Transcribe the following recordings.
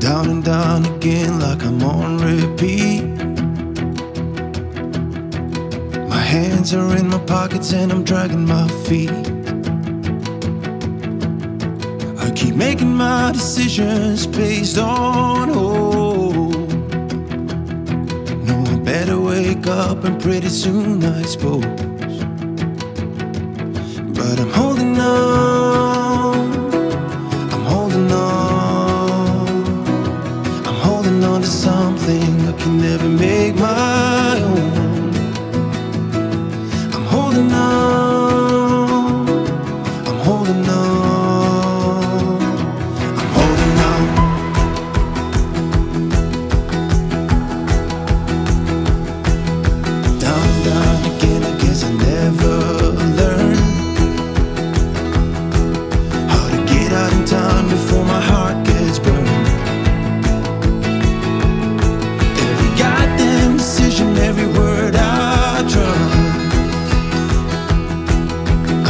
counting down again like I'm on repeat. My hands are in my pockets and I'm dragging my feet. I keep making my decisions based on hope. No, I better wake up and pretty soon, I suppose. But I'm holding on. can never make my own. I'm holding on, I'm holding on.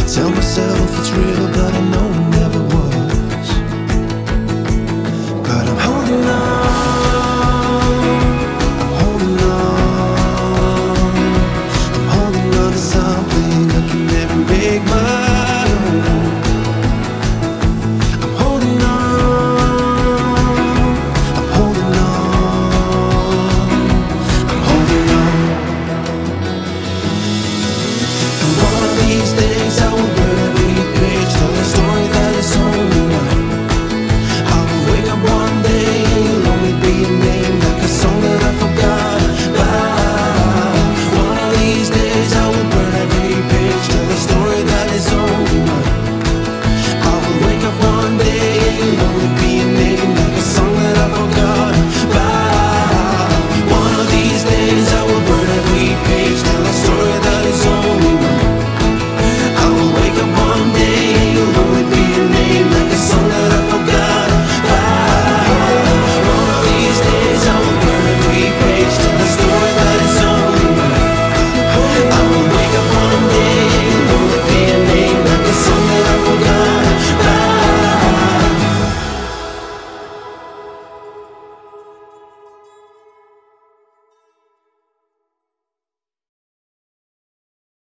Tell myself it's real, but I know